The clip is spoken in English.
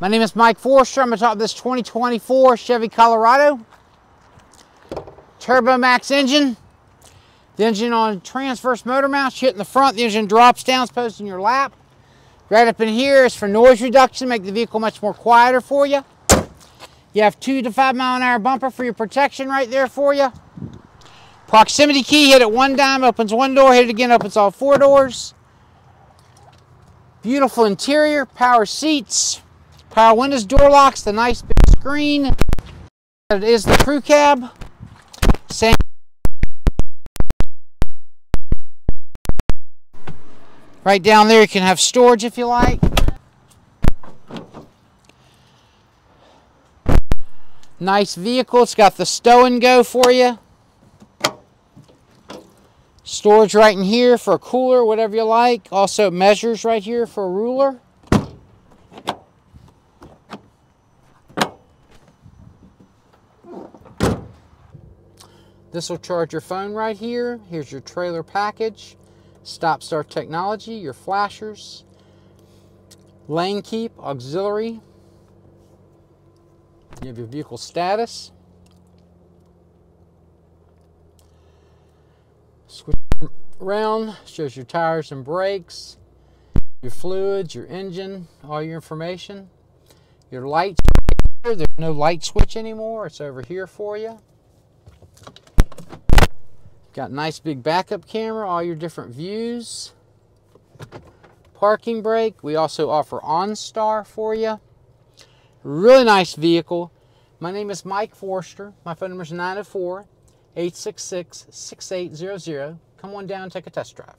My name is Mike Forster. I'm going to talk this 2024 Chevy Colorado. Turbo Max engine. The engine on transverse motor mounts. You hit in the front, the engine drops down, it's posed in your lap. Right up in here is for noise reduction, make the vehicle much more quieter for you. You have two to five mile an hour bumper for your protection right there for you. Proximity key, hit it one time, opens one door, hit it again, opens all four doors. Beautiful interior, power seats, power windows, door locks, the nice big screen. It is the crew cab. Same. Right down there you can have storage if you like. Nice vehicle. It's got the stow and go for you. Storage right in here for a cooler, whatever you like. Also measures right here for a ruler. This will charge your phone right here. Here's your trailer package. Stop start technology, your flashers, lane keep, auxiliary. You have your vehicle status. Switch around, shows your tires and brakes, your fluids, your engine, all your information. Your lights, there's no light switch anymore, it's over here for you. Got nice big backup camera, all your different views. Parking brake, we also offer OnStar for you. Really nice vehicle. My name is Mike Forster. My phone number is 904 866 6800. Come on down take a test drive.